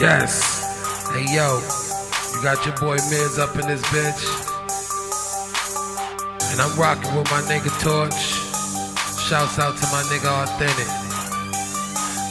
Yes. Hey yo, you got your boy Miz up in this bitch. And I'm rocking with my nigga Torch. Shouts out to my nigga Authentic.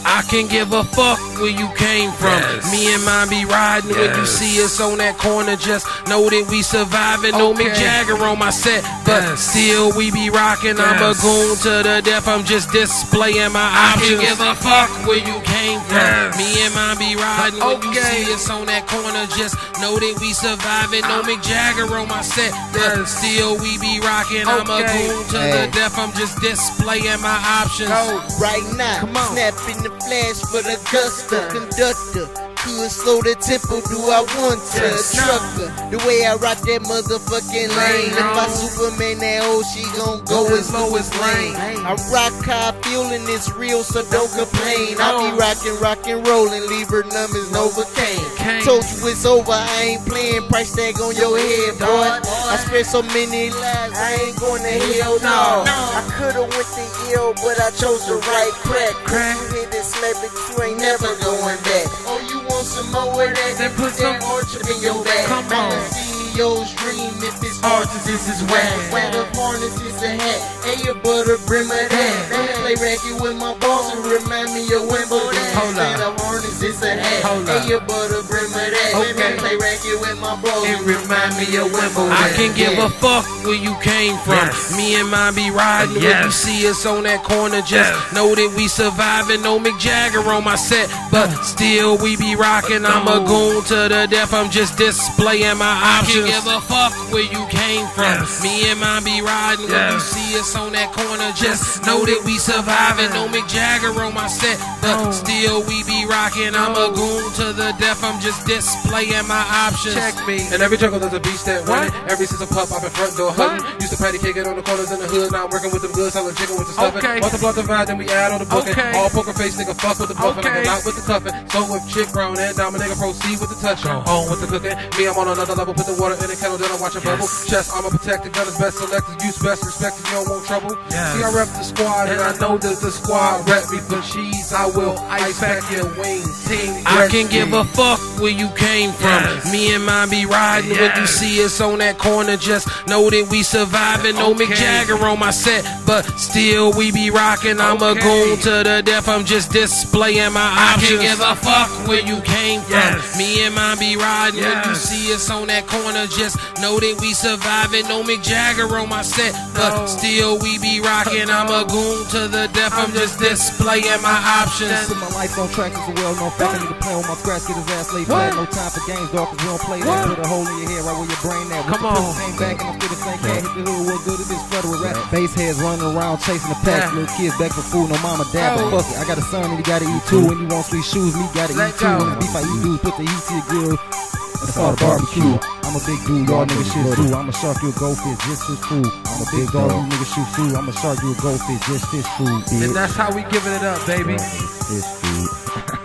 I can give a fuck where you came from. Yes. Me and mine be riding when you see us on that corner. Just know that we surviving. No Okay. Mick Jagger on my set, but Yes. still we be rocking. I'm a Yes. goon to the death. I'm just displaying my options. I options. can give a fuck where you came from. Yes. Me and mine be riding when you Okay. see us on that corner. Just know that we surviving. No Mick Jagger on my set, but Yes. still we be rocking. I'm a Okay. goon to Hey. the death. I'm just displaying my options. Right now, Come on. snap in the flash for the guster conductor. Could slow the tempo, do I want to? Trucker, the way I rock that motherfucking lane. If I. Superman that hoe, she gon' go as low as lane. I rock how I feel and it's real, so don't complain. I be rocking, rocking, rolling, leave her numbers Novocaine. Told you it's over, I ain't playing. Price tag on your head, boy. I spent so many lives, I ain't going to hell, no. I could've went to Yale, but I chose the right crack. Crack. You hit this slap, but you ain't never going back. Oh, you want some more of that? Then put some- orchard in your bag. Come on. CEO's dream. If it's hard this is whack. Whack up harness is a hat. Hey, you butter brim of that. Play racket with my balls and remind me of Wimbledon. Hold Instead up. of harness, it's a hat. Hold hey, up. you butter brim of that. Okay. Play racket with my balls and remind me of Wimbledon. I can give a fuck where you came from. Yes. Me and mine be riding when you see us on that corner. Just Yes. know that we surviving. No Mick Jagger on my set, but still we be rocking. I'm a goon to the death. I'm just displaying my options. can give a fuck where you came from. Yes. Me and mine be riding when you Yes. See us on that corner. Just know that we surviving. No Mick Jagger on my set, but oh. still we be rocking. I'm a goon to the death. I'm just displaying my options. Check me. And every jungle there's a beast that running. Every since a pup, I've been front door hunting. Used to patty cake it on the corners in the hood. Now I'm working with them goods, selling chicken with the stuffing. Okay. Multiply the vibe, then we add on the booking. Okay. All poker face nigga fuck with the bluffing. I Okay. go out with the cuffing. So if chick brown and my nigga proceed with the touching. On with the cooking. Me, I'm on another level. Put the water in the kettle, then I watch it bubble. Chest, I'm a protected. Gun is best selected. Use best respected. Don't want trouble. Yes. See, I rep the squad, and I know that the squad rep me for cheese. I will ice pack your wings. Team. I can give a fuck where you came from. Yes. Me and mine be riding when you see us on that corner. Just know that we surviving. No Mick Jagger on my set, but still we be rocking. I'm a Okay. goon to the death. I'm just displaying my options. I can give a fuck where you came from. Yes. Me and mine be riding when you see us on that corner. Just know that we surviving. No Mick Jagger on my set, but No. still we be rocking. I'm a goon to the death. I'm just displaying my options. Put my life on track as a well-known fact. I need to play on my scratch, get his ass laid flat. No time for games, dog, cause we don't play that. Put a hole in your head right where your brain at. Come on. Came back and I'm still the same cat. Hit the hood, what good it is, flutter with rap. Base heads running around chasing the pack. Little kids back for food, no mama, dad, Oh. but fuck it. I got a son and he gotta eat too. When you want sweet shoes, me gotta eat too. it's beef, I eat dudes, put the heat to your grill. It's all the barbecue. I'm a big dude, y'all niggas shit too. I'm a shark, you a goldfish, just fish food. I'm a big dog, you niggas shoot food. I'm a shark, you a goldfish, just fish food. And that's how we giving it up, baby. Fish food.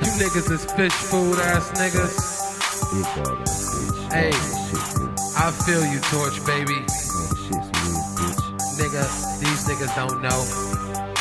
You niggas is fish food ass niggas. Big dog ass bitch. Hey. I feel you, Torch, baby. Man, shit's weird, bitch. Nigga, these niggas don't know.